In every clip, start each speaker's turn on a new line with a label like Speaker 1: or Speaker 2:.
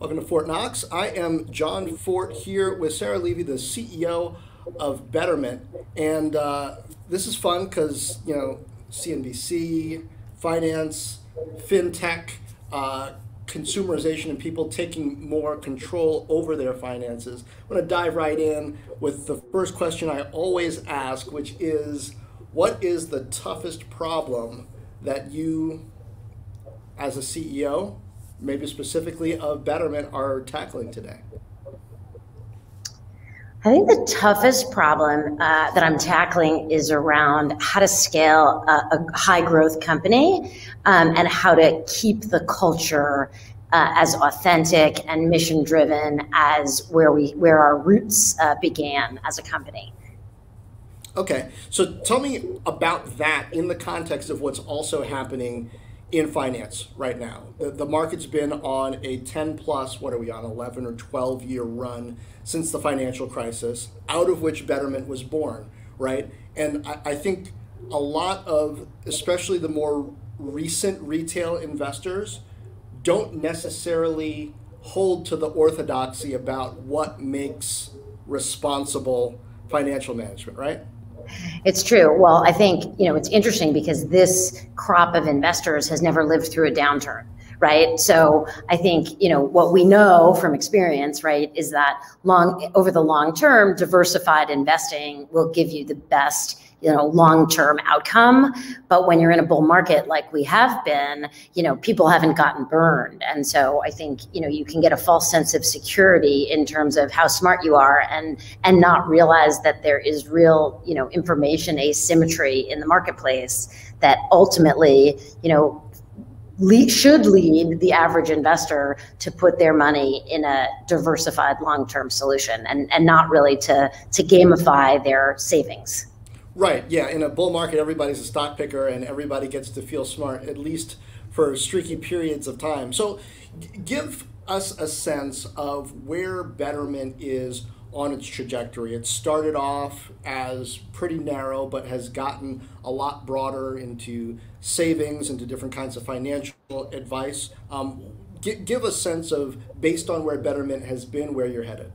Speaker 1: Welcome to Fortt Knox. I am Jon Fortt here with Sarah Levy, the CEO of Betterment. And uh, this is fun because, you know, CNBC, finance, fintech, uh, consumerization, and people taking more control over their finances. I'm going to dive right in with the first question I always ask, which is what is the toughest problem that you, as a CEO, maybe specifically of Betterment, are tackling today?
Speaker 2: I think the toughest problem uh, that I'm tackling is around how to scale a, a high growth company um, and how to keep the culture uh, as authentic and mission driven as where we where our roots uh, began as a company.
Speaker 1: Okay, so tell me about that in the context of what's also happening in finance right now. The, the market's been on a 10 plus, what are we on, 11 or 12 year run since the financial crisis, out of which Betterment was born, right? And I, I think a lot of, especially the more recent retail investors, don't necessarily hold to the orthodoxy about what makes responsible financial management, right?
Speaker 2: It's true. Well, I think, you know, it's interesting because this crop of investors has never lived through a downturn right? So I think you know what we know from experience, right, is that long over the long term, diversified investing will give you the best you know long-term outcome but when you're in a bull market like we have been you know people haven't gotten burned and so i think you know you can get a false sense of security in terms of how smart you are and and not realize that there is real you know information asymmetry in the marketplace that ultimately you know Lead, should lead the average investor to put their money in a diversified long-term solution and, and not really to, to gamify their savings.
Speaker 1: Right. Yeah. In a bull market, everybody's a stock picker, and everybody gets to feel smart at least for streaky periods of time. So, give us a sense of where Betterment is on its trajectory. It started off as pretty narrow, but has gotten a lot broader into savings, into different kinds of financial advice. Um, give a sense of, based on where Betterment has been, where you're headed.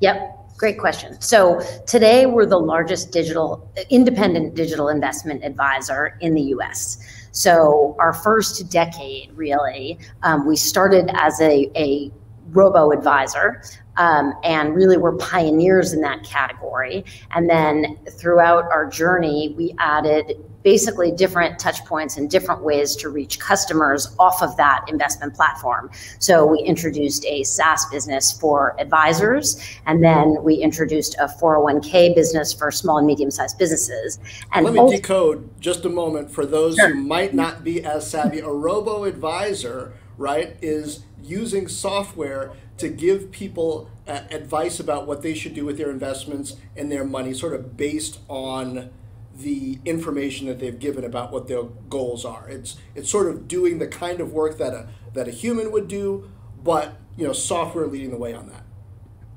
Speaker 2: Yep. Great question. So today we're the largest digital, independent digital investment advisor in the US. So our first decade, really, um, we started as a, a robo advisor um, and really were pioneers in that category. And then throughout our journey, we added basically different touch points and different ways to reach customers off of that investment platform. So we introduced a SaaS business for advisors, and then we introduced a 401k business for small and medium sized businesses. And
Speaker 1: let me decode just a moment for those sure. who might not be as savvy. A robo advisor, right, is using software to give people uh, advice about what they should do with their investments and their money, sort of based on the information that they've given about what their goals are. It's it's sort of doing the kind of work that a that a human would do, but you know, software leading the way on that.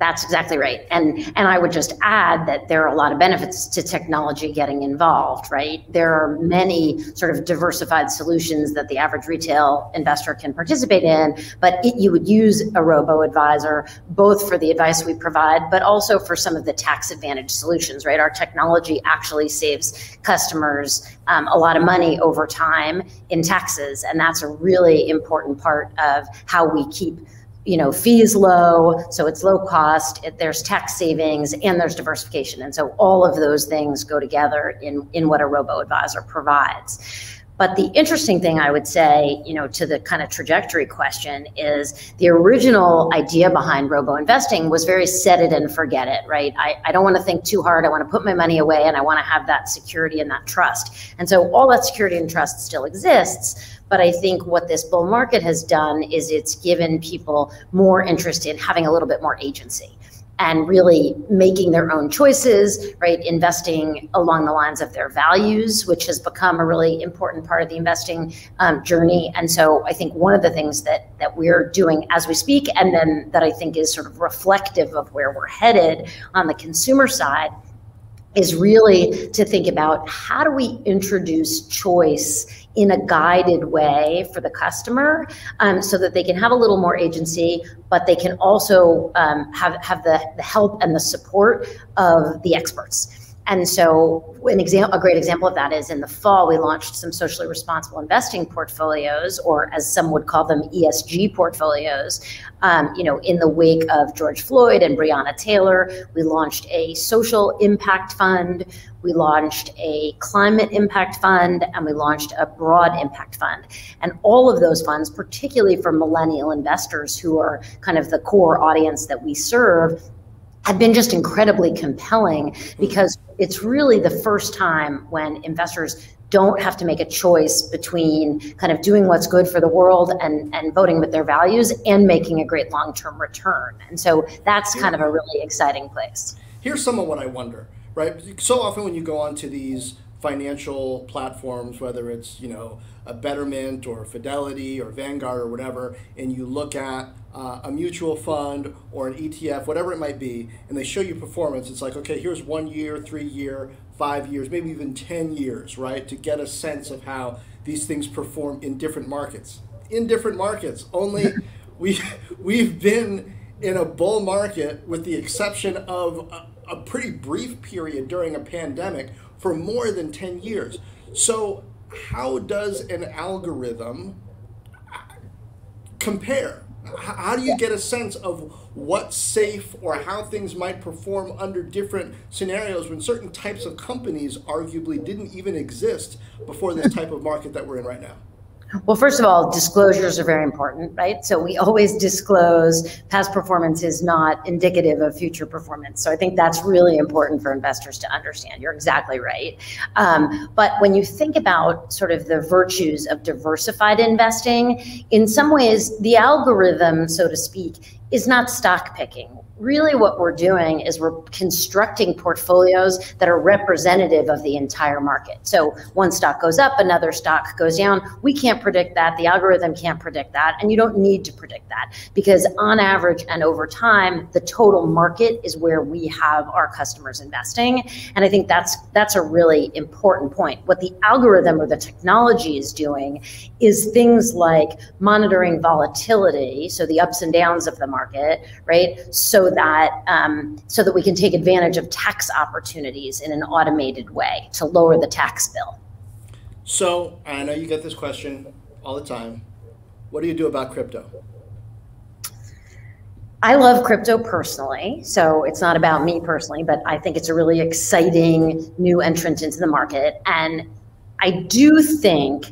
Speaker 2: That's exactly right. And and I would just add that there are a lot of benefits to technology getting involved, right? There are many sort of diversified solutions that the average retail investor can participate in, but it, you would use a robo advisor both for the advice we provide, but also for some of the tax advantage solutions, right? Our technology actually saves customers um, a lot of money over time in taxes, and that's a really important part of how we keep you know, fees low, so it's low cost, it, there's tax savings, and there's diversification. And so all of those things go together in, in what a robo-advisor provides. But the interesting thing I would say, you know, to the kind of trajectory question is the original idea behind robo investing was very set it and forget it, right? I, I don't want to think too hard. I want to put my money away and I want to have that security and that trust. And so all that security and trust still exists. But I think what this bull market has done is it's given people more interest in having a little bit more agency and really making their own choices, right? Investing along the lines of their values, which has become a really important part of the investing um, journey. And so I think one of the things that that we're doing as we speak, and then that I think is sort of reflective of where we're headed on the consumer side, is really to think about how do we introduce choice in a guided way for the customer um, so that they can have a little more agency, but they can also um, have, have the, the help and the support of the experts. And so, an example, a great example of that is in the fall, we launched some socially responsible investing portfolios, or as some would call them, ESG portfolios. Um, you know, in the wake of George Floyd and Breonna Taylor, we launched a social impact fund, we launched a climate impact fund, and we launched a broad impact fund. And all of those funds, particularly for millennial investors who are kind of the core audience that we serve, have been just incredibly compelling because it's really the first time when investors don't have to make a choice between kind of doing what's good for the world and, and voting with their values and making a great long-term return. And so that's kind of a really exciting place.
Speaker 1: Here's some of what I wonder, right? So often when you go onto these financial platforms, whether it's, you know, a Betterment or Fidelity or Vanguard or whatever, and you look at uh, a mutual fund or an ETF, whatever it might be, and they show you performance, it's like, okay, here's one year, three year, five years, maybe even 10 years, right, to get a sense of how these things perform in different markets. In different markets. Only we, we've been in a bull market with the exception of a, a pretty brief period during a pandemic for more than 10 years. So how does an algorithm compare? How do you get a sense of what's safe or how things might perform under different scenarios when certain types of companies arguably didn't even exist before this type of market that we're in right now?
Speaker 2: Well, first of all, disclosures are very important, right? So we always disclose past performance is not indicative of future performance. So I think that's really important for investors to understand. You're exactly right. Um, but when you think about sort of the virtues of diversified investing, in some ways, the algorithm, so to speak, is not stock picking really what we're doing is we're constructing portfolios that are representative of the entire market. So one stock goes up, another stock goes down. We can't predict that. The algorithm can't predict that. And you don't need to predict that because on average and over time, the total market is where we have our customers investing. And I think that's that's a really important point. What the algorithm or the technology is doing is things like monitoring volatility, so the ups and downs of the market, right? So that um, so that we can take advantage of tax opportunities in an automated way to lower the tax bill.
Speaker 1: So I know you get this question all the time. What do you do about crypto?
Speaker 2: I love crypto personally, so it's not about me personally, but I think it's a really exciting new entrant into the market. And I do think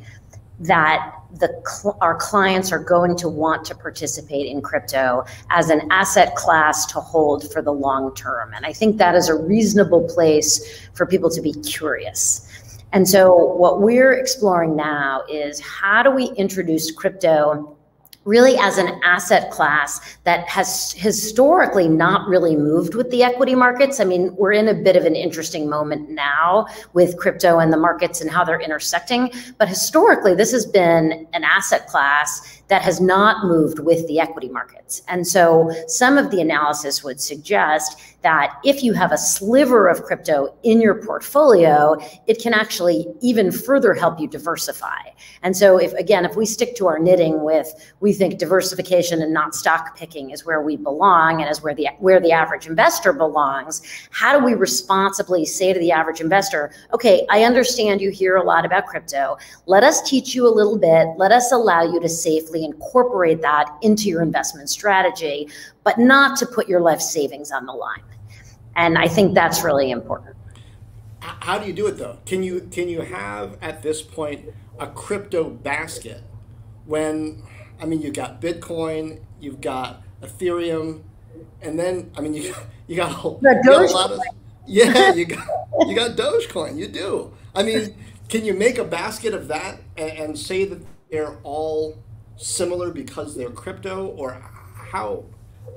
Speaker 2: that the cl- our clients are going to want to participate in crypto as an asset class to hold for the long term. And I think that is a reasonable place for people to be curious. And so, what we're exploring now is how do we introduce crypto really as an asset class that has historically not really moved with the equity markets. I mean, we're in a bit of an interesting moment now with crypto and the markets and how they're intersecting. But historically, this has been an asset class that has not moved with the equity markets. And so some of the analysis would suggest that if you have a sliver of crypto in your portfolio, it can actually even further help you diversify. And so if again, if we stick to our knitting with we think diversification and not stock picking is where we belong and is where the where the average investor belongs, how do we responsibly say to the average investor, okay, I understand you hear a lot about crypto. Let us teach you a little bit. Let us allow you to safely incorporate that into your investment strategy, but not to put your life savings on the line. And I think that's really important.
Speaker 1: How do you do it though? Can you can you have at this point a crypto basket when I mean you've got Bitcoin, you've got Ethereum, and then I mean you you got, you got a lot of yeah you got you got Dogecoin. You do. I mean, can you make a basket of that and, and say that they're all similar because they're crypto, or how?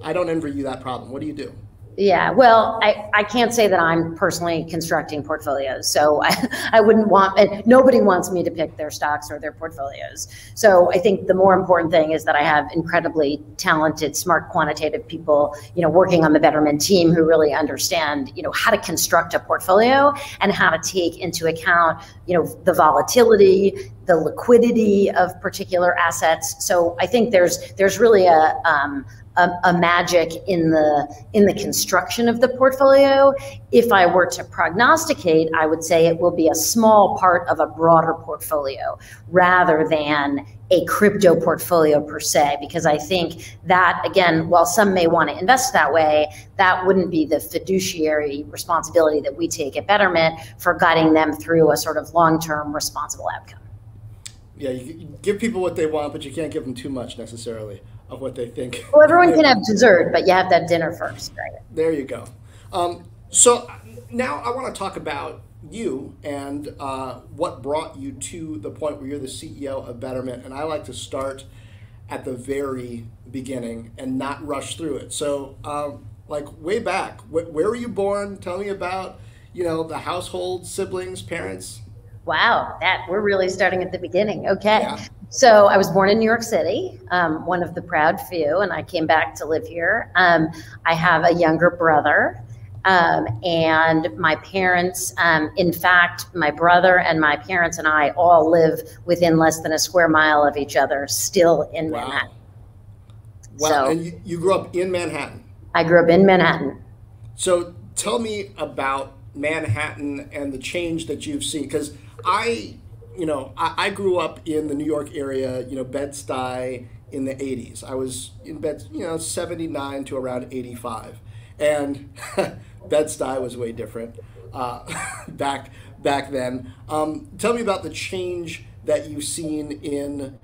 Speaker 1: I don't envy you that problem. What do you do?
Speaker 2: Yeah, well, I, I can't say that I'm personally constructing portfolios. So I, I wouldn't want, and nobody wants me to pick their stocks or their portfolios. So I think the more important thing is that I have incredibly talented, smart, quantitative people, you know, working on the Betterment team who really understand, you know, how to construct a portfolio and how to take into account, you know, the volatility, the liquidity of particular assets. So I think there's there's really a um, a, a, magic in the in the construction of the portfolio. If I were to prognosticate, I would say it will be a small part of a broader portfolio rather than a crypto portfolio per se, because I think that again, while some may want to invest that way, that wouldn't be the fiduciary responsibility that we take at Betterment for guiding them through a sort of long-term responsible outcome.
Speaker 1: Yeah, you give people what they want, but you can't give them too much necessarily of what they think.
Speaker 2: Well, everyone can have dessert, but you have to have dinner first, right?
Speaker 1: There you go. Um, so now I want to talk about you and uh, what brought you to the point where you're the CEO of Betterment. And I like to start at the very beginning and not rush through it. So, um, like way back, wh- where were you born? Tell me about you know the household, siblings, parents.
Speaker 2: Wow, that we're really starting at the beginning. Okay. Yeah. So I was born in New York City, um, one of the proud few, and I came back to live here. Um, I have a younger brother, um, and my parents, um, in fact, my brother and my parents and I all live within less than a square mile of each other, still in wow. Manhattan.
Speaker 1: Wow, so, and you, you grew up in Manhattan?
Speaker 2: I grew up in Manhattan.
Speaker 1: So tell me about Manhattan and the change that you've seen, because I you know, I, I, grew up in the New York area, you know, Bed-Stuy in the 80s. I was in Bed, you know, 79 to around 85. And Bed-Stuy was way different uh, back back then. Um, tell me about the change that you've seen in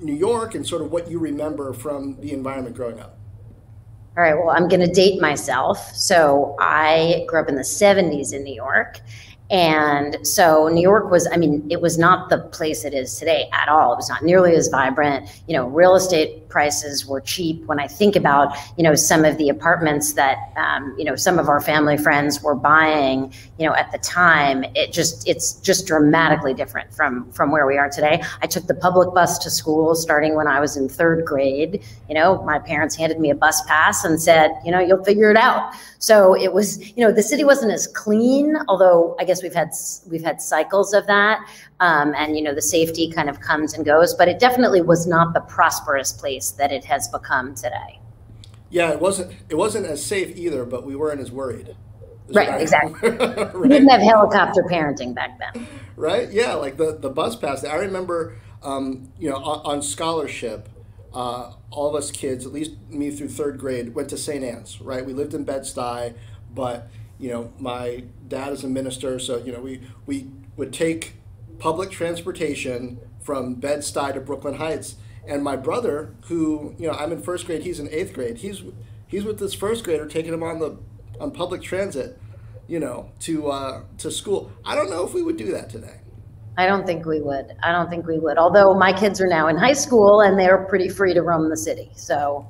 Speaker 1: New York and sort of what you remember from the environment growing up.
Speaker 2: All right, well, I'm going to date myself. So I grew up in the 70s in New York and so New York was, I mean, it was not the place it is today at all. It was not nearly as vibrant. You know, real estate prices were cheap. When I think about, you know, some of the apartments that, um, you know, some of our family friends were buying, you know, at the time, it just, it's just dramatically different from, from where we are today. I took the public bus to school starting when I was in third grade. You know, my parents handed me a bus pass and said, you know, you'll figure it out. So it was, you know, the city wasn't as clean, although I guess we've had we've had cycles of that, um, and you know, the safety kind of comes and goes. But it definitely was not the prosperous place that it has become today.
Speaker 1: Yeah, it wasn't. It wasn't as safe either, but we weren't as worried.
Speaker 2: Right, right, exactly. right? We didn't have helicopter parenting back then.
Speaker 1: Right? Yeah, like the the bus pass. I remember, um, you know, on, on scholarship uh, all of us kids, at least me through third grade, went to St. Anne's, right? We lived in Bed-Stuy, but, you know, my dad is a minister, so, you know, we, we would take public transportation from Bed-Stuy to Brooklyn Heights. And my brother, who, you know, I'm in first grade, he's in eighth grade, he's, he's with this first grader taking him on the, on public transit, you know, to, uh, to school. I don't know if we would do that today.
Speaker 2: I don't think we would. I don't think we would. Although my kids are now in high school and they're pretty free to roam the city. So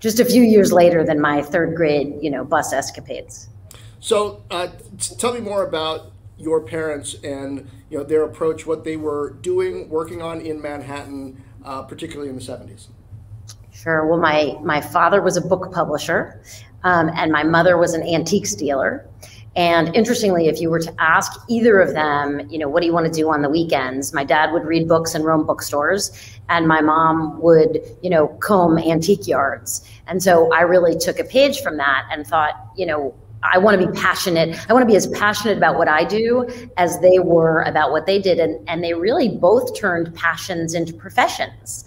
Speaker 2: just a few years later than my third grade, you know, bus escapades.
Speaker 1: So uh, tell me more about your parents and you know their approach, what they were doing, working on in Manhattan, uh, particularly in the seventies.
Speaker 2: Sure. Well, my my father was a book publisher, um, and my mother was an antiques dealer. And interestingly, if you were to ask either of them, you know, what do you want to do on the weekends? My dad would read books and roam bookstores, and my mom would, you know, comb antique yards. And so I really took a page from that and thought, you know, I want to be passionate. I want to be as passionate about what I do as they were about what they did. And, and they really both turned passions into professions.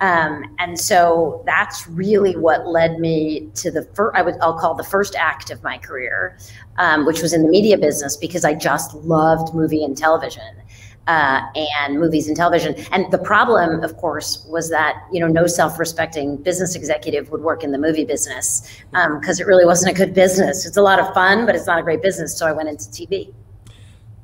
Speaker 2: Um, and so that's really what led me to the first, I would, I'll call the first act of my career, um, which was in the media business because I just loved movie and television. Uh, and movies and television. And the problem, of course, was that you know no self-respecting business executive would work in the movie business because um, it really wasn't a good business. It's a lot of fun, but it's not a great business. So I went into TV.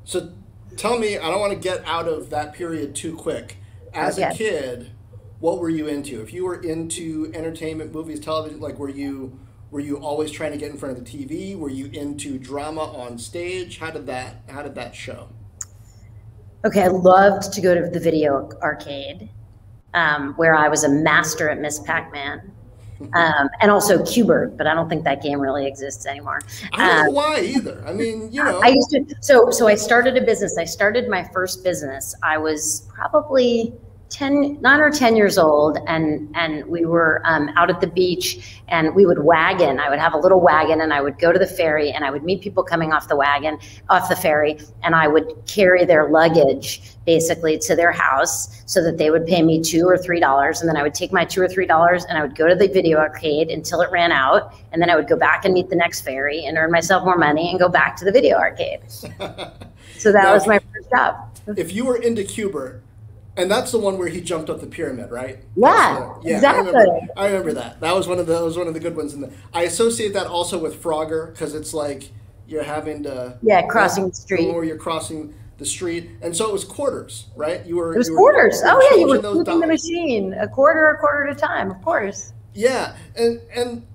Speaker 1: So tell me, I don't want to get out of that period too quick. As okay. a kid, what were you into? If you were into entertainment, movies, television, like were you Were you always trying to get in front of the TV? Were you into drama on stage? How did that How did that show?
Speaker 2: Okay, I loved to go to the video arcade, um, where I was a master at Ms. Pac-Man. Um, and also Q*bert, but I don't think that game really exists anymore.
Speaker 1: I don't know
Speaker 2: Um,
Speaker 1: why either. I mean, you know,
Speaker 2: I used to so so I started a business. I started my first business. I was probably 10 9 or 10 years old and and we were um, out at the beach and we would wagon. I would have a little wagon and i would go to the ferry and i would meet people coming off the wagon off the ferry and i would carry their luggage basically to their house so that they would pay me two or three dollars and then i would take my two or three dollars and i would go to the video arcade until it ran out and then i would go back and meet the next ferry and earn myself more money and go back to the video arcade. So that
Speaker 1: Now,
Speaker 2: was my first job.
Speaker 1: if you were into Q*bert, and that's the one where he jumped up the pyramid, right?
Speaker 2: Yeah,
Speaker 1: the-
Speaker 2: exactly.
Speaker 1: I remember, I remember that. That was one of the that was one of the good ones. And I associate that also with Frogger because it's like you're having to
Speaker 2: Yeah, crossing the street.
Speaker 1: or you're crossing the street, and so it was quarters, right? You were
Speaker 2: It was quarters.
Speaker 1: were
Speaker 2: Oh yeah, you were
Speaker 1: those
Speaker 2: the machine a quarter, a quarter at a time. Of course.
Speaker 1: Yeah, and and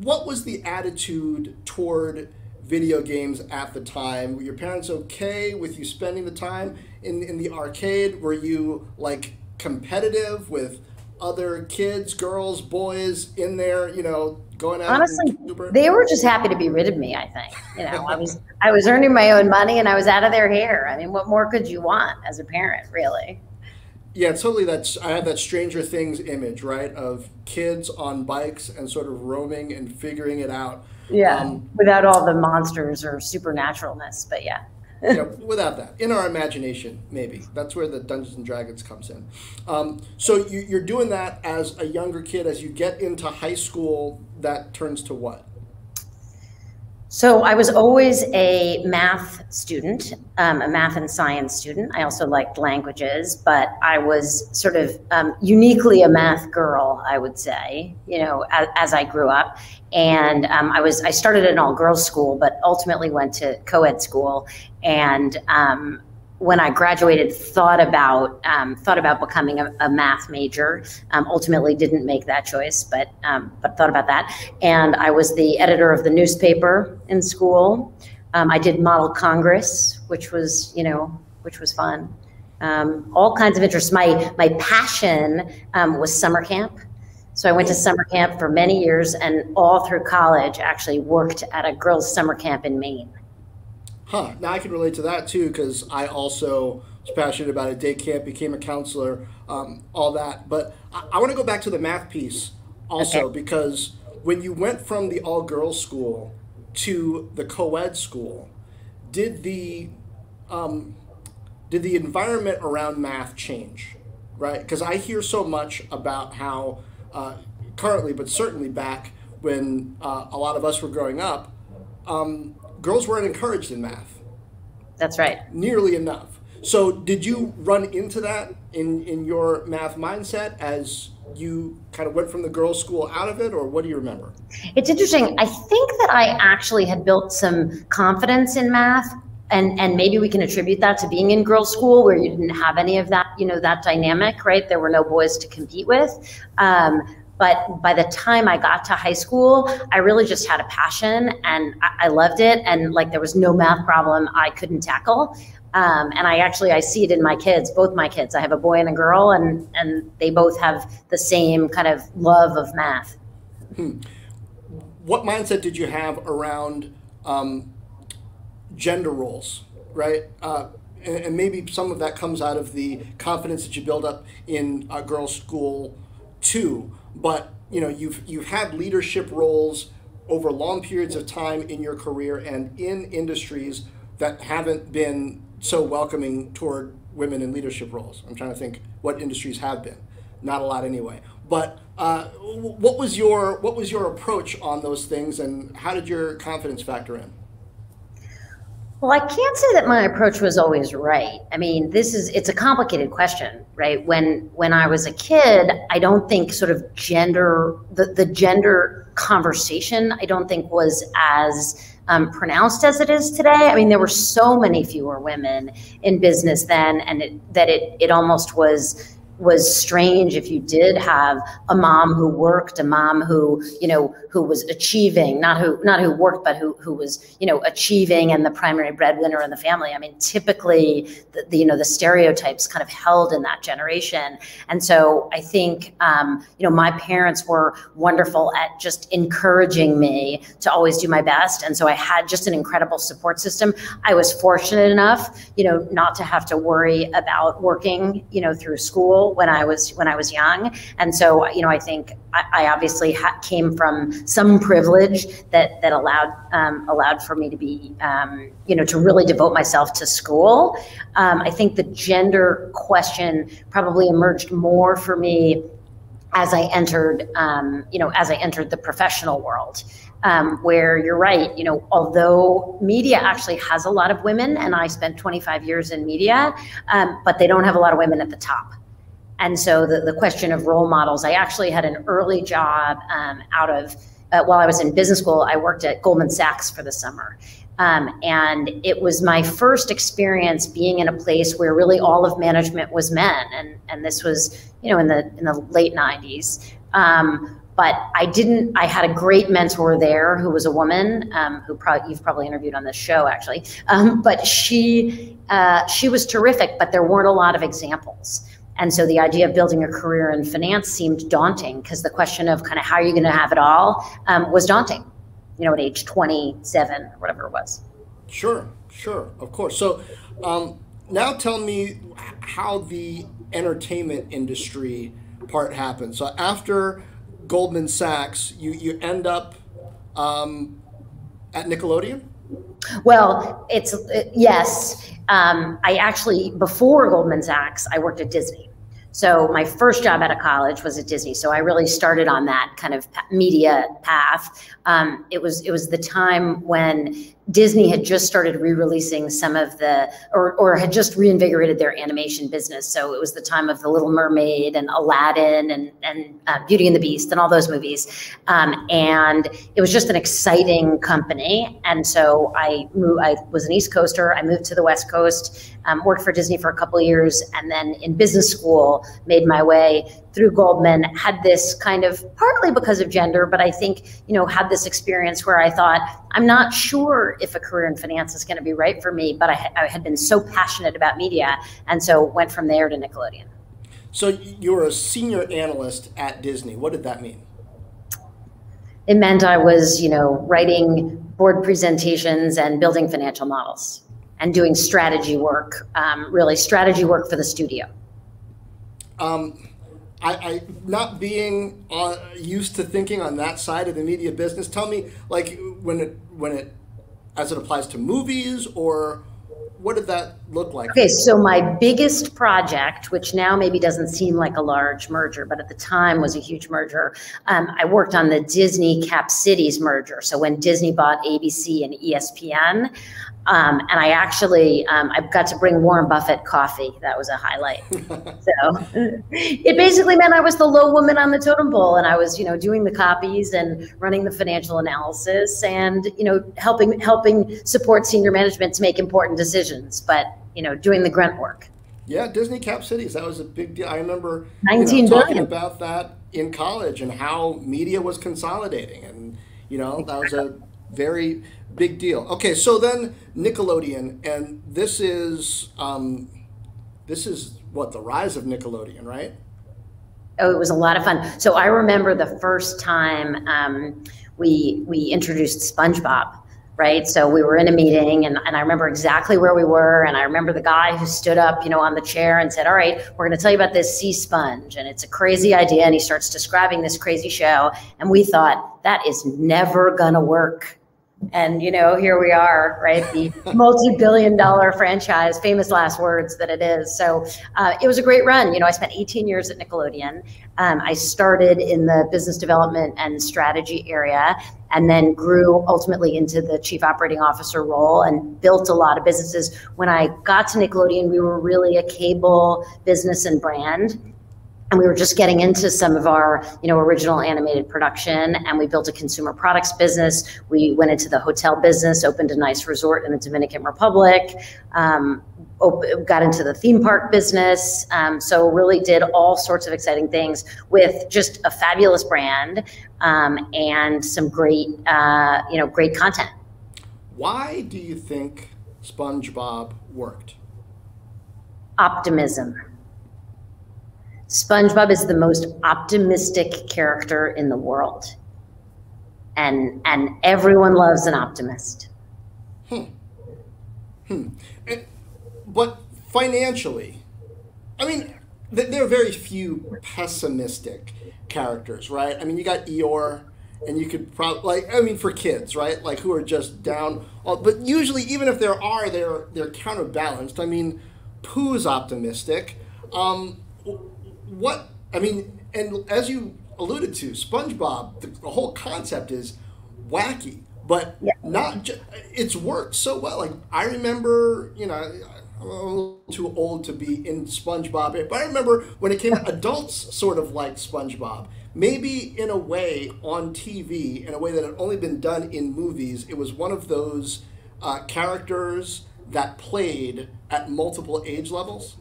Speaker 1: what was the attitude toward video games at the time? Were your parents okay with you spending the time in in the arcade? Were you like competitive with other kids, girls, boys in there? You know, going out.
Speaker 2: Honestly, they were just happy to be rid of me. I think. You know, I was I was earning my own money and I was out of their hair. I mean, what more could you want as a parent, really?
Speaker 1: Yeah, totally. That's I have that Stranger Things image, right, of kids on bikes and sort of roaming and figuring it out.
Speaker 2: Yeah.
Speaker 1: Um,
Speaker 2: Without all the monsters or supernaturalness, but yeah.
Speaker 1: yeah, without that, in our imagination, maybe that's where the Dungeons and Dragons comes in. Um, so you, you're doing that as a younger kid. As you get into high school, that turns to what?
Speaker 2: So I was always a math student, um, a math and science student. I also liked languages, but I was sort of um, uniquely a math girl, I would say. You know, as, as I grew up, and um, I was I started an all girls school, but ultimately went to co-ed school, and um, when I graduated, thought about um, thought about becoming a, a math major. Um, ultimately, didn't make that choice, but um, but thought about that. And I was the editor of the newspaper in school. Um, I did model Congress, which was you know which was fun. Um, all kinds of interests. My my passion um, was summer camp. So I went to summer camp for many years, and all through college, actually worked at a girls' summer camp in Maine.
Speaker 1: Huh. Now I can relate to that too because I also was passionate about it. Day camp, became a counselor, um, all that. But I, I want to go back to the math piece also
Speaker 2: Okay.
Speaker 1: because when you went from the all girls school to the co ed school, did the um, did the environment around math change? Right? Because I hear so much about how uh, currently, but certainly back when uh, a lot of us were growing up, um, girls weren't encouraged in math
Speaker 2: That's right.
Speaker 1: nearly enough. So, did you run into that in in your math mindset as you kind of went from the girls' school out of it, or what do you remember?
Speaker 2: It's interesting. I think that I actually had built some confidence in math. And, and maybe we can attribute that to being in girls' school where you didn't have any of that, you know, that dynamic, right? There were no boys to compete with. Um, but by the time I got to high school, I really just had a passion and I, loved it. And like there was no math problem I couldn't tackle. Um, and I actually I see it in my kids, both my kids. I have a boy and a girl, and and they both have the same kind of love of math.
Speaker 1: What mindset did you have around um, gender roles, right? Uh, and, and maybe some of that comes out of the confidence that you build up in a girls' school too. But you know, you've you've had leadership roles over long periods of time in your career and in industries that haven't been so welcoming toward women in leadership roles. I'm trying to think what industries have been. Not a lot anyway. But uh, what was your what was your approach on those things, and how did your confidence factor in?
Speaker 2: Well, I can't say that my approach was always right. I mean, this is it's a complicated question, right? When when I was a kid, I don't think sort of gender the, the gender conversation I don't think was as um, pronounced as it is today. I mean, there were so many fewer women in business then, and it, that it it almost was was strange if you did have a mom who worked, a mom who, you know, who was achieving, not who not who worked, but who who was, you know, achieving and the primary breadwinner in the family. I mean, typically the, the you know the stereotypes kind of held in that generation. And so I think um, you know, my parents were wonderful at just encouraging me to always do my best. And so I had just an incredible support system. I was fortunate enough, you know, not to have to worry about working, you know, through school when I was when I was young. And so, you know, I think I, I obviously ha- came from some privilege that that allowed um, allowed for me to be, um, you know, to really devote myself to school. Um, I think the gender question probably emerged more for me as I entered, um, you know, as I entered the professional world. Um, where you're right, you know, although media actually has a lot of women, and I spent 25 years in media, um, but they don't have a lot of women at the top. And so the, the question of role models, I actually had an early job um, out of, uh, while I was in business school, I worked at Goldman Sachs for the summer. Um, and it was my first experience being in a place where really all of management was men. And, and this was, you know, in the, in the late 90s. Um, but I didn't. I had a great mentor there who was a woman um, who probably you've probably interviewed on this show actually. Um, but she uh, she was terrific, but there weren't a lot of examples. And so the idea of building a career in finance seemed daunting because the question of kind of how are you going to have it all um, was daunting, you know, at age 27 or whatever it was.
Speaker 1: Sure, sure, of course. So um, now tell me how the entertainment industry part happened. So after Goldman Sachs, you, you end up um, at Nickelodeon?
Speaker 2: Well, it's it, yes. Um, I actually, before Goldman Sachs, I worked at Disney. So my first job out of college was at Disney. So I really started on that kind of media path. Um, it was it was the time when Disney had just started re-releasing some of the, or, or had just reinvigorated their animation business. So it was the time of The Little Mermaid and Aladdin and, and uh, Beauty and the Beast and all those movies. Um, and it was just an exciting company. And so I moved, I was an East Coaster. I moved to the West Coast, um, worked for Disney for a couple years, and then in business school, made my way through Goldman, had this kind of partly because of gender, but I think, you know, had this experience where I thought, I'm not sure if a career in finance is going to be right for me, but I, I had been so passionate about media. And so went from there to Nickelodeon.
Speaker 1: So you were a senior analyst at Disney. What did that mean?
Speaker 2: It meant I was, you know, writing board presentations and building financial models and doing strategy work, um, really strategy work for the studio.
Speaker 1: Um, I, I not being uh, used to thinking on that side of the media business. Tell me, like when it when it as it applies to movies or what did that look like?
Speaker 2: Okay, so my biggest project, which now maybe doesn't seem like a large merger, but at the time was a huge merger, um, I worked on the Disney Cap Cities merger. So when Disney bought ABC and ESPN, um, and I actually, um, I got to bring Warren Buffett coffee. That was a highlight. so it basically meant I was the low woman on the totem pole, and I was, you know, doing the copies and running the financial analysis, and you know, helping helping support senior management to make important decisions, but you know, doing the grunt work.
Speaker 1: Yeah, Disney Cap Cities. That was a big deal. I remember
Speaker 2: Nineteen
Speaker 1: you know,
Speaker 2: billion.
Speaker 1: talking about that in college and how media was consolidating, and you know, that was a very big deal. Okay, so then Nickelodeon, and this is um, this is what the rise of Nickelodeon, right?
Speaker 2: Oh, it was a lot of fun. So I remember the first time um, we we introduced SpongeBob. Right. So we were in a meeting and, and I remember exactly where we were. And I remember the guy who stood up, you know, on the chair and said, All right, we're going to tell you about this sea sponge. And it's a crazy idea. And he starts describing this crazy show. And we thought, that is never going to work and you know here we are right? The multi-billion dollar franchise famous last words that it is. So uh, it was a great run. You know i spent 18 years at nickelodeon. Um, i started in the business development and strategy area and then grew ultimately into the chief operating officer role and built a lot of businesses. When i got to nickelodeon we were really a cable business and brand and we were just getting into some of our you know original animated production and we built a consumer products business. We went into the hotel business opened a nice resort in the dominican republic um, op- got into the theme park business um, so really did all sorts of exciting things with just a fabulous brand um, and some great uh, you know great content.
Speaker 1: Why do you think spongebob worked?
Speaker 2: Optimism SpongeBob is the most optimistic character in the world. And and everyone loves an optimist.
Speaker 1: Hmm. Hmm. And, but financially, I mean, there are very few pessimistic characters, right? I mean, you got Eeyore, and you could probably like, I mean, for kids, right? Like who are just down. But usually, even if there are, they're they're counterbalanced. I mean, Pooh's optimistic. Um, what I mean, and as you alluded to, SpongeBob, the, the whole concept is wacky, but yeah. not. Ju- it's worked so well. Like I remember, you know. I'm a little too old to be in SpongeBob, but I remember when it came, adults sort of liked SpongeBob. Maybe in a way on TV, in a way that had only been done in movies. It was one of those uh, characters that played at multiple age levels.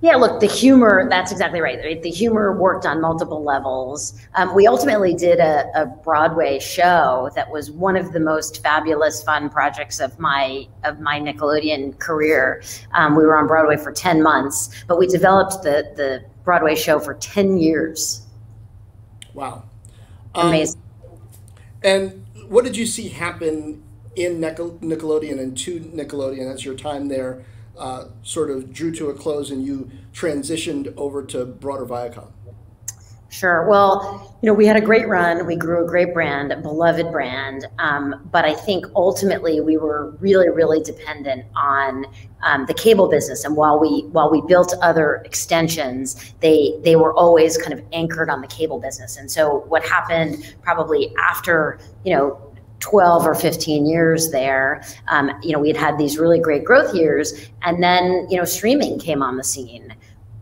Speaker 2: Yeah, look, the humor, that's exactly right. right? The humor worked on multiple levels. Um, we ultimately did a, a, Broadway show that was one of the most fabulous, fun projects of my of my Nickelodeon career. Um, we were on Broadway for 10 months, but we developed the, the Broadway show for 10 years.
Speaker 1: Wow.
Speaker 2: Um, Amazing.
Speaker 1: And what did you see happen in Nickelodeon and to Nickelodeon as your time there? Uh, sort of drew to a close and you transitioned over to broader Viacom?
Speaker 2: Sure. Well, you know, we had a great run. We grew a great brand, a beloved brand. Um, but I think ultimately we were really, really dependent on um, the cable business. And while we while we built other extensions, they they were always kind of anchored on the cable business. And so what happened probably after you know 12 or 15 years there. Um, you know we had had these really great growth years and then you know streaming came on the scene.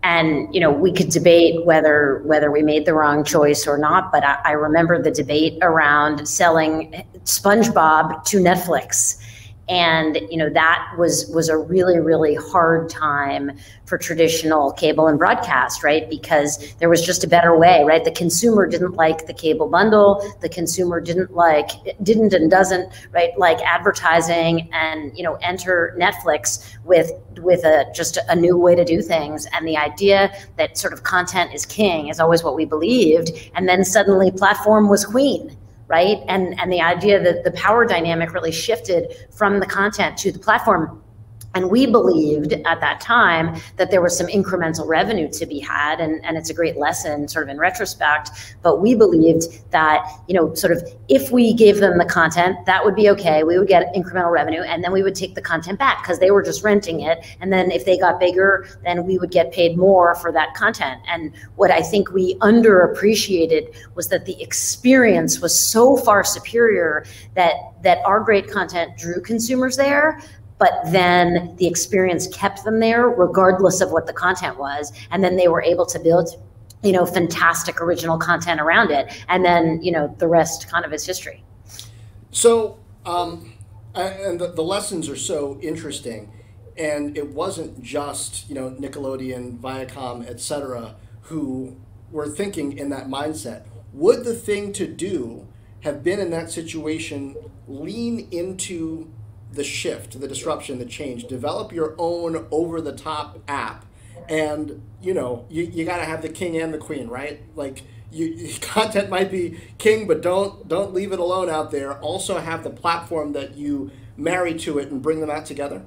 Speaker 2: And you know we could debate whether whether we made the wrong choice or not but i, I remember the debate around selling spongebob to netflix and you know that was was a really really hard time for traditional cable and broadcast right? Because there was just a better way right? The consumer didn't like the cable bundle. The consumer didn't like didn't and doesn't right like advertising and you know enter netflix with with a just a new way to do things. And the idea that sort of content is king is always what we believed. And then suddenly platform was queen right? And and the idea that the power dynamic really shifted from the content to the platform and we believed at that time that there was some incremental revenue to be had, and, and it's a great lesson sort of in retrospect. But we believed that, you know, sort of if we gave them the content, that would be okay. We would get incremental revenue, and then we would take the content back because they were just renting it. And then if they got bigger, then we would get paid more for that content. And what I think we underappreciated was that the experience was so far superior that that our great content drew consumers there but then the experience kept them there regardless of what the content was. And then they were able to build you know fantastic original content around it. And then you know the rest kind of is history.
Speaker 1: So um, and the, the lessons are so interesting. And it wasn't just you know nickelodeon viacom etc who were thinking in that mindset. Would the thing to do have been in that situation lean into the shift, the disruption, the change. Develop your own over the top app. And, you know, you, you got to have the king and the queen, right? Like, you, content might be king, but don't don't leave it alone out there. Also have the platform that you marry to it and bring them out together.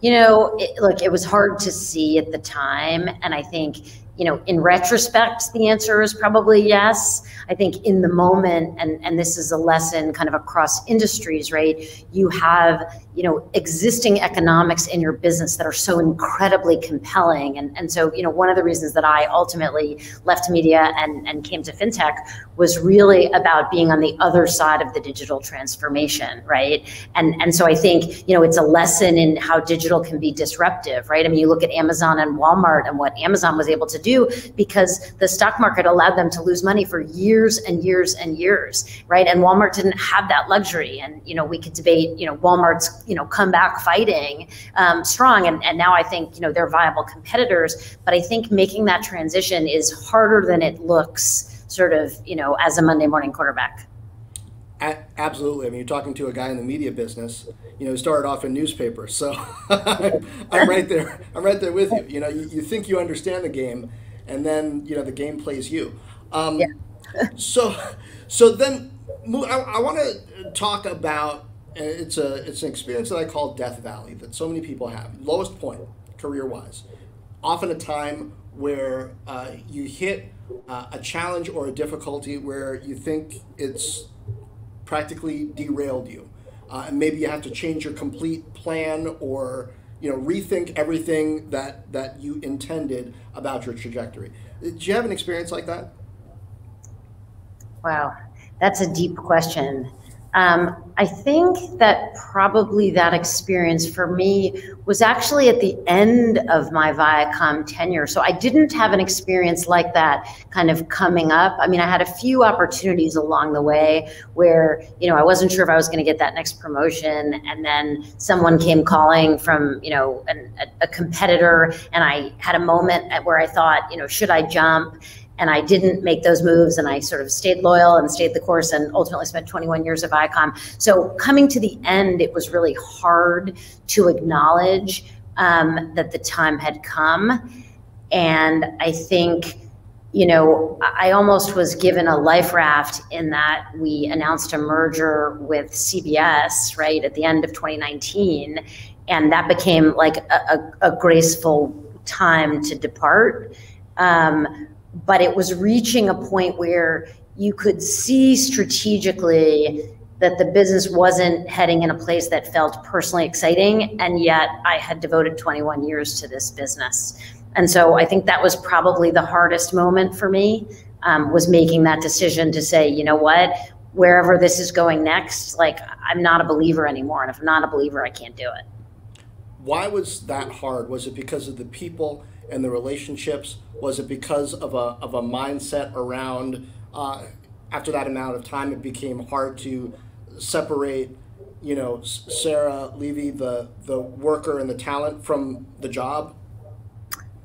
Speaker 2: You know, it, look, it was hard to see at the time, and I think you know, in retrospect, the answer is probably yes. I think in the moment, and, and this is a lesson kind of across industries, right? You have, you know, existing economics in your business that are so incredibly compelling. And, and so, you know, one of the reasons that I ultimately left media and, and came to fintech was really about being on the other side of the digital transformation, right? And, and so I think, you know, it's a lesson in how digital can be disruptive, right? I mean, you look at Amazon and Walmart and what Amazon was able to do because the stock market allowed them to lose money for years and years and years, right? And Walmart didn't have that luxury. And, you know, we could debate, you know, Walmart's, you know, comeback fighting um, strong. And, and now I think, you know, they're viable competitors. But I think making that transition is harder than it looks sort of, you know, as a Monday morning quarterback.
Speaker 1: Absolutely. I mean, you're talking to a guy in the media business. You know, started off in newspapers, so I'm right there. I'm right there with you. You know, you, you think you understand the game, and then you know the game plays you. Um, yeah. so, so then I, I want to talk about. It's a it's an experience that I call Death Valley that so many people have. Lowest point career wise, often a time where uh, you hit uh, a challenge or a difficulty where you think it's practically derailed you. Uh, and maybe you have to change your complete plan or you know rethink everything that that you intended about your trajectory. Did you have an experience like that?
Speaker 2: Wow, that's a deep question. Um, I think that probably that experience for me was actually at the end of my Viacom tenure. So I didn't have an experience like that kind of coming up. I mean, I had a few opportunities along the way where, you know, I wasn't sure if I was going to get that next promotion. And then someone came calling from, you know, an, a, a competitor. And I had a moment where I thought, you know, should I jump? And I didn't make those moves and I sort of stayed loyal and stayed the course and ultimately spent 21 years at Viacom. So coming to the end, it was really hard to acknowledge um, that the time had come. And I think, you know, I almost was given a life raft in that we announced a merger with CBS, right, at the end of 2019. And that became like a, a, a graceful time to depart. Um, but it was reaching a point where you could see strategically that the business wasn't heading in a place that felt personally exciting and yet i had devoted 21 years to this business. And so i think that was probably the hardest moment for me um, was making that decision to say you know what? Wherever this is going next like i'm not a believer anymore and if i'm not a believer i can't do it.
Speaker 1: Why was that hard? Was it because of the people and the relationships? Was it because of a, of a mindset around, uh, after that amount of time, it became hard to separate, you know, Sarah Levy, the, the worker and the talent from the job?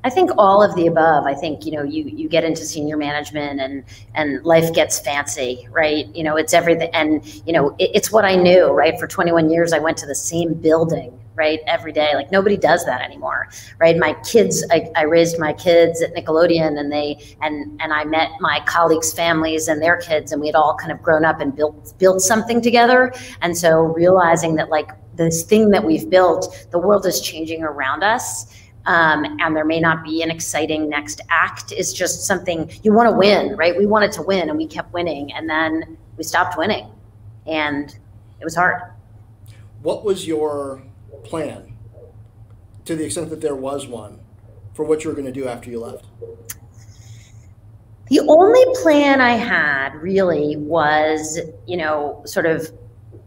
Speaker 2: I think all of the above. I think you know you you get into senior management and and life gets fancy, right? You know it's everything, and you know it, it's what I knew, right? For 21 years, I went to the same building right every day. Like nobody does that anymore right? My kids I, I, raised my kids at nickelodeon and they and and i met my colleagues families and their kids and we had all kind of grown up and built built something together. And so realizing that like this thing that we've built the world is changing around us um, and there may not be an exciting next act. Is just something you want to win right? We wanted to win and we kept winning and then we stopped winning and it was hard.
Speaker 1: What was your plan, to the extent that there was one, for what you were going to do after you left?
Speaker 2: The only plan I had really was, you know, sort of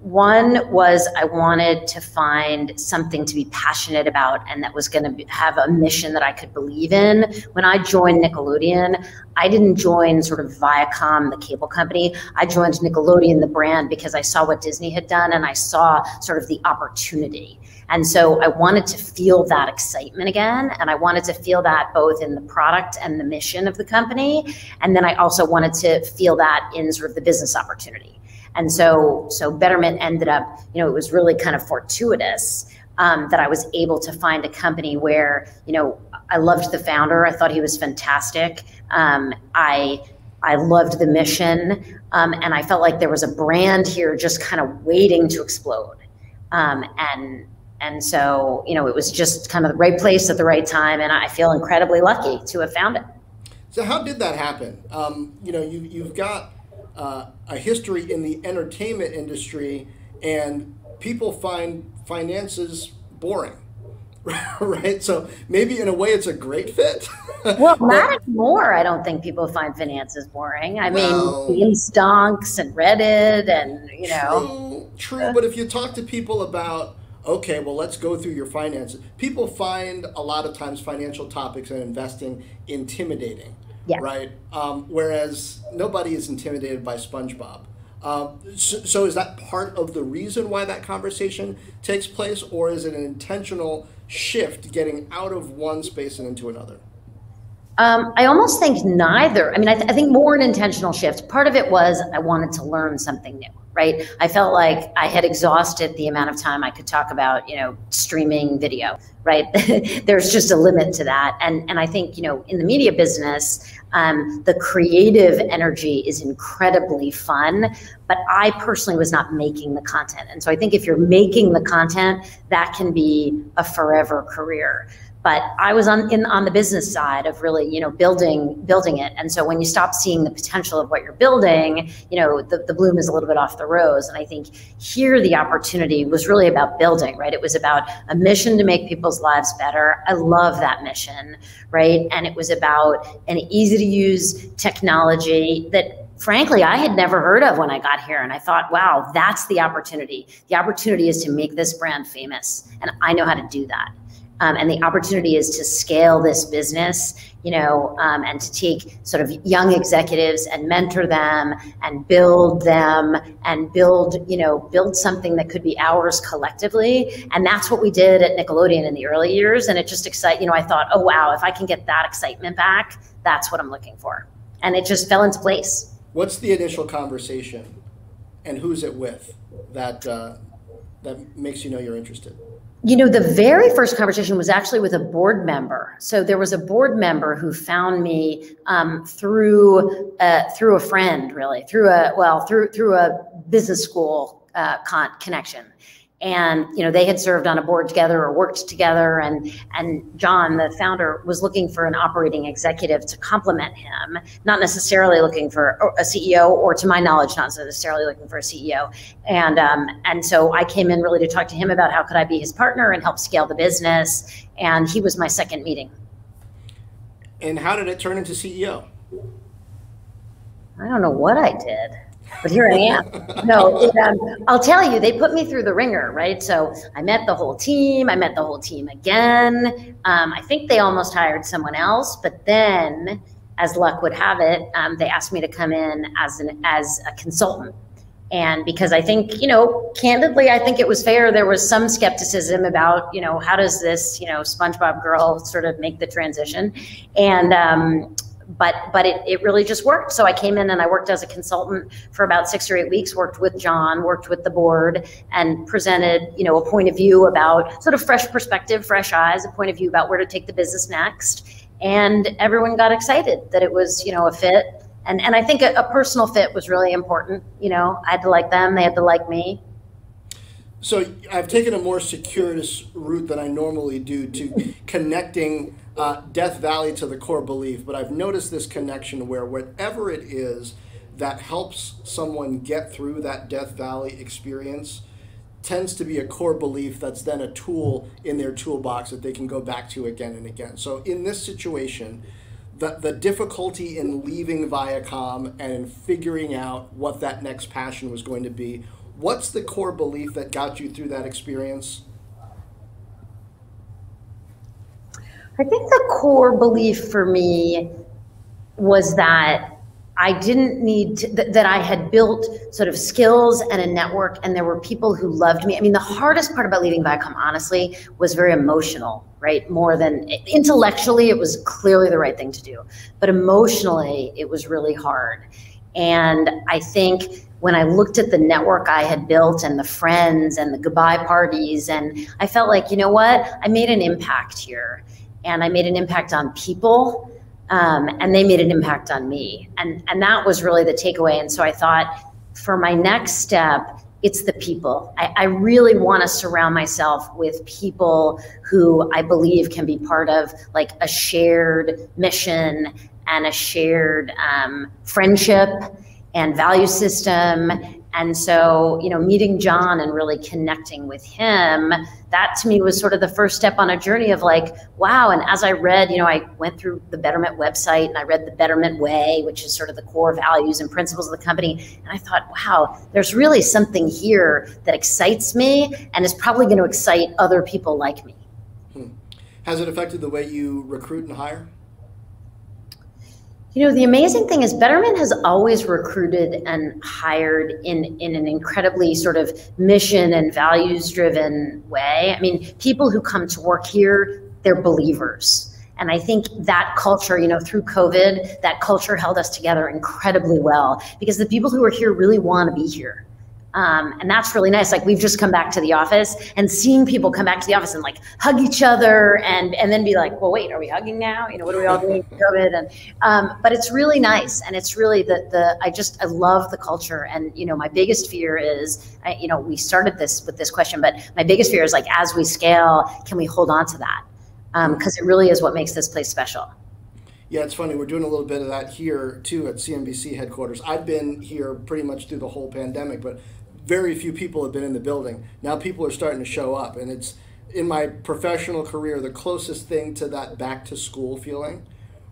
Speaker 2: one was I wanted to find something to be passionate about and that was going to have a mission that I could believe in. When I joined Nickelodeon, I didn't join sort of Viacom, the cable company. I joined Nickelodeon, the brand, because I saw what Disney had done and I saw sort of the opportunity. And so I wanted to feel that excitement again. And I wanted to feel that both in the product and the mission of the company. And then I also wanted to feel that in sort of the business opportunity. And so, so Betterment ended up, you know, it was really kind of fortuitous um, that I was able to find a company where, you know, I loved the founder. I thought he was fantastic. Um, I I loved the mission, um, and I felt like there was a brand here just kind of waiting to explode. Um, and and so, you know, it was just kind of the right place at the right time. And I feel incredibly lucky to have found it.
Speaker 1: So, how did that happen? Um, you know, you, you've got uh, a history in the entertainment industry, and people find finances boring. right? So maybe in a way it's a great fit.
Speaker 2: well, not anymore. I don't think people find finances boring. I well, mean, Stonks and Reddit and, you
Speaker 1: know. True, true. But if you talk to people about okay, well, let's go through your finances. People find a lot of times financial topics and investing intimidating,
Speaker 2: yeah.
Speaker 1: right? Um, whereas nobody is intimidated by SpongeBob. Um, so, so, is that part of the reason why that conversation takes place, or is it an intentional shift getting out of one space and into another?
Speaker 2: Um, I almost think neither. I mean, I, th- I, think more an intentional shift. Part of it was I wanted to learn something new, right? I felt like I had exhausted the amount of time I could talk about, you know, streaming video, right? There's just a limit to that, and and I think you know, in the media business, um, the creative energy is incredibly fun, but I personally was not making the content, and so I think if you're making the content, that can be a forever career but I was on in on the business side of really, you know, building building it. And so when you stop seeing the potential of what you're building, you know, the, the bloom is a little bit off the rose. And I think here the opportunity was really about building, right? It was about a mission to make people's lives better. I love that mission, right? And it was about an easy to use technology that frankly I had never heard of when I got here. And I thought, wow, that's the opportunity. The opportunity is to make this brand famous. And I know how to do that. Um, and the opportunity is to scale this business, you know, um, and to take sort of young executives and mentor them and build them and build, you know, build something that could be ours collectively. And that's what we did at Nickelodeon in the early years. And it just excite, you know, I thought, oh wow, if I can get that excitement back, that's what I'm looking for. And it just fell into place.
Speaker 1: What's the initial conversation, and who's it with that uh, that makes you know you're interested?
Speaker 2: You know, the very first conversation was actually with a board member. So there was a board member who found me um, through uh, through a friend, really through a well through through a business school uh, con- connection, and you know they had served on a board together or worked together. And and john the founder was looking for an operating executive to complement him not necessarily looking for a ceo or to my knowledge not necessarily looking for a ceo and um, and so i came in really to talk to him about how could i be his partner and help scale the business. And he was my second meeting.
Speaker 1: And how did it turn into ceo
Speaker 2: i don't know what i did but here I am. No, it, um, I'll tell you, they put me through the wringer, right? So I met the whole team. I met the whole team again. Um, I think they almost hired someone else, but then, as luck would have it, um, they asked me to come in as an as a consultant. And because I think, you know, candidly, I think it was fair. There was some skepticism about, you know, how does this, you know, SpongeBob girl sort of make the transition? And um, but but it, it really just worked. So I came in and I worked as a consultant for about six or eight weeks, worked with John, worked with the board, and presented, you know, a point of view about sort of fresh perspective, fresh eyes, a point of view about where to take the business next. And everyone got excited that it was, you know, a fit. And and I think a, a personal fit was really important. You know, I had to like them, they had to like me.
Speaker 1: So I've taken a more circuitous route than I normally do to connecting uh, Death Valley to the core belief, but I've noticed this connection where whatever it is that helps someone get through that Death Valley experience tends to be a core belief that's then a tool in their toolbox that they can go back to again and again. So in this situation, the, the difficulty in leaving Viacom and in figuring out what that next passion was going to be, what's the core belief that got you through that experience?
Speaker 2: I think the core belief for me was that I didn't need to, th- that I had built sort of skills and a network, and there were people who loved me. I mean, the hardest part about leaving Viacom, honestly, was very emotional, right? More than intellectually, it was clearly the right thing to do, but emotionally, it was really hard. And I think when I looked at the network I had built and the friends and the goodbye parties, and I felt like, you know what, I made an impact here and I made an impact on people. Um, and they made an impact on me. And, and that was really the takeaway. And so I thought for my next step, it's the people. I, I really want to surround myself with people who I believe can be part of like a shared mission and a shared um, friendship and value system And so, you know, meeting John and really connecting with him, that to me was sort of the first step on a journey of like, wow. And as I read, you know, I went through the Betterment website and I read the Betterment Way, which is sort of the core values and principles of the company. And I thought, wow, there's really something here that excites me and is probably going to excite other people like me.
Speaker 1: Hmm. Has it affected the way you recruit and hire?
Speaker 2: You know, the amazing thing is Betterment has always recruited and hired in, in an incredibly sort of mission and values driven way. I mean, people who come to work here, they're believers. And I think that culture, you know, through COVID, that culture held us together incredibly well because the people who are here really want to be here. Um, and that's really nice. Like we've just come back to the office and seeing people come back to the office and like hug each other and and then be like, well, wait, are we hugging now? You know, what are we all doing? COVID and um, but it's really nice and it's really the the I just I love the culture and you know my biggest fear is I, you know we started this with this question, but my biggest fear is like as we scale, can we hold on to that? Because um, it really is what makes this place special.
Speaker 1: Yeah, it's funny. We're doing a little bit of that here too at CNBC headquarters. I've been here pretty much through the whole pandemic, but very few people have been in the building. Now people are starting to show up, and it's in my professional career the closest thing to that back to school feeling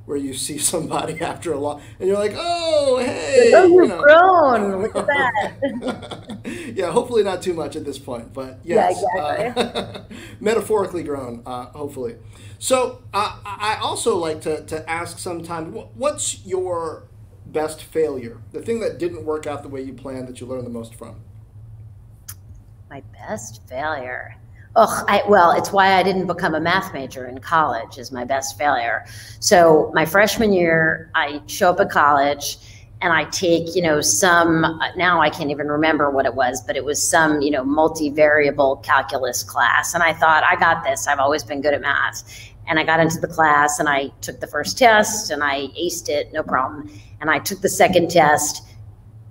Speaker 1: where you see somebody after a long and you're like, oh hey,
Speaker 2: oh, you've you know. grown. Look at that.
Speaker 1: yeah, hopefully not too much at this point, but yes, yeah, exactly. uh, metaphorically grown, uh, hopefully. So uh, I also like to to ask sometimes, what's your best failure? The thing that didn't work out the way you planned that you learned the most from.
Speaker 2: My best failure. Oh, I, well, it's why I didn't become a math major in college is my best failure. So my freshman year, I show up at college and I take, you know, some, now I can't even remember what it was, but it was some, you know, multivariable calculus class. And I thought, I got this. I've always been good at math. And I got into the class and I took the first test and I aced it, no problem. And I took the second test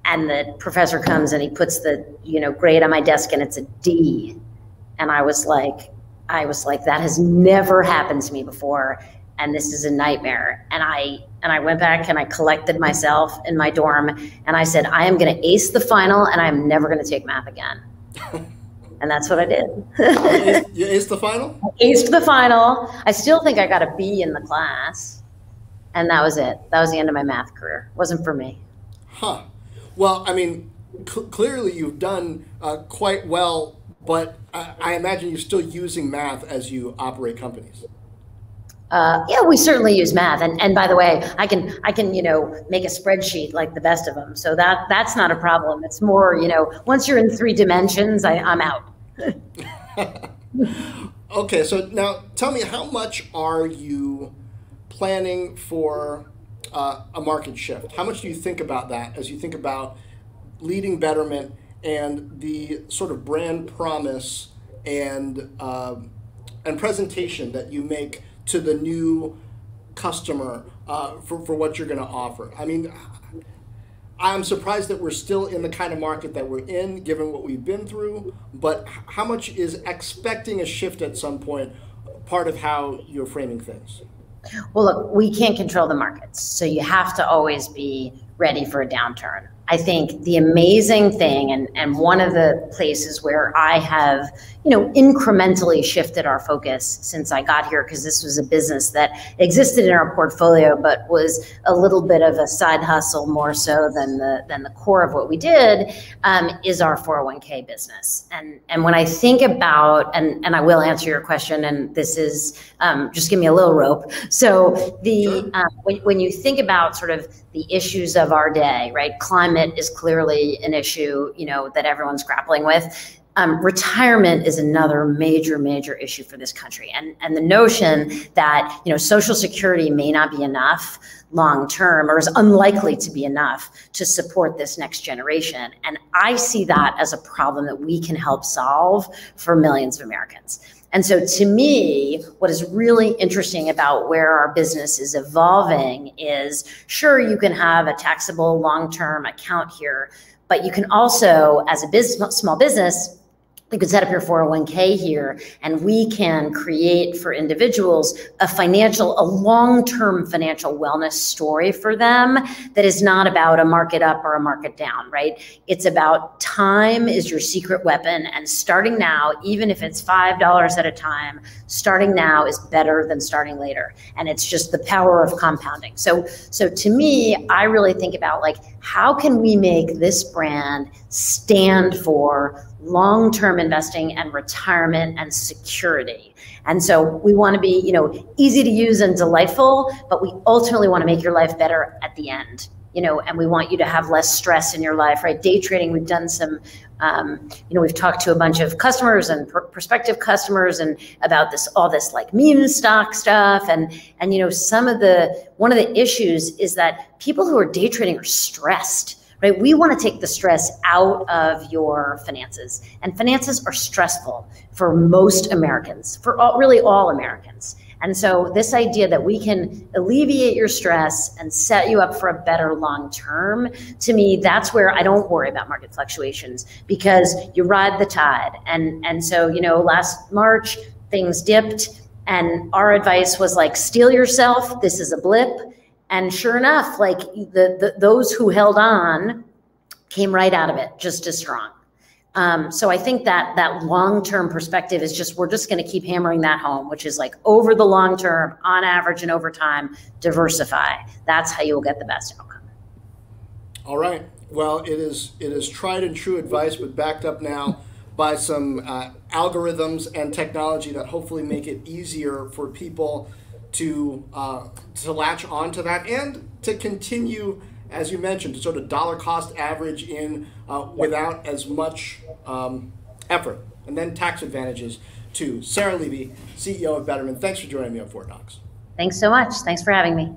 Speaker 2: and the professor comes and he puts the you know grade on my desk and it's a D, and I was like, I was like, that has never happened to me before, and this is a nightmare. And I and I went back and I collected myself in my dorm and I said, I am going to ace the final and I'm never going to take math again. and that's what I did.
Speaker 1: you aced the final?
Speaker 2: I aced the final. I still think I got a B in the class. And that was it. That was the end of my math career. It wasn't for me.
Speaker 1: Huh. Well, I mean, cl- clearly you've done uh, quite well, but I-, I imagine you're still using math as you operate companies.
Speaker 2: Uh, yeah, we certainly use math, and and by the way, I can I can you know make a spreadsheet like the best of them, so that that's not a problem. It's more you know once you're in three dimensions, I, I'm out.
Speaker 1: okay, so now tell me how much are you planning for uh, a market shift? How much do you think about that as you think about leading betterment and the sort of brand promise and uh, and presentation that you make to the new customer uh, for, for what you're going to offer? I mean, I'm surprised that we're still in the kind of market that we're in, given what we've been through. But how much is expecting a shift at some point part of how you're framing things?
Speaker 2: Well, look, we can't control the markets. So you have to always be ready for a downturn. I think the amazing thing, and, and one of the places where I have, you know, incrementally shifted our focus since I got here, because this was a business that existed in our portfolio, but was a little bit of a side hustle more so than the than the core of what we did, um, is our 401k business. And and when I think about, and and I will answer your question, and this is um, just give me a little rope. So the um, when when you think about sort of the issues of our day, right? Climate is clearly an issue, you know, that everyone's grappling with. Um, retirement is another major, major issue for this country, and and the notion that you know Social Security may not be enough long term, or is unlikely to be enough to support this next generation, and I see that as a problem that we can help solve for millions of Americans. And so to me, what is really interesting about where our business is evolving is sure, you can have a taxable long term account here, but you can also, as a business, small business, you could set up your 401k here and we can create for individuals a financial a long-term financial wellness story for them that is not about a market up or a market down right? It's about time is your secret weapon and starting now even if it's five dollars at a time starting now is better than starting later. And it's just the power of compounding. So so to me i really think about like how can we make this brand stand for long term investing and retirement and security. And so we want to be, you know, easy to use and delightful, but we ultimately want to make your life better at the end. You know, and we want you to have less stress in your life, right? Day trading, we've done some, um, you know, we've talked to a bunch of customers and pr- prospective customers and about this, all this like meme stock stuff, and and you know, some of the one of the issues is that people who are day trading are stressed right? We want to take the stress out of your finances. And finances are stressful for most Americans, for all, really all Americans. And so, this idea that we can alleviate your stress and set you up for a better long term, to me, that's where I don't worry about market fluctuations because you ride the tide. And, and so, you know, last March, things dipped. And our advice was like, steel yourself. This is a blip and sure enough, like the, the those who held on came right out of it just as strong. Um, so I think that that long-term perspective is just we're just going to keep hammering that home, which is like over the long term, on average and over time, diversify. That's how you will get the best outcome.
Speaker 1: All right. Well, it is it is tried and true advice, but backed up now by some uh, algorithms and technology that hopefully make it easier for people to uh, to latch onto that and to continue, as you mentioned, to sort of dollar cost average in uh, without as much um, effort, and then tax advantages too. Sarah Levy, CEO of Betterment, thanks for joining me on Fortt Knox.
Speaker 2: Thanks so much. Thanks for having me.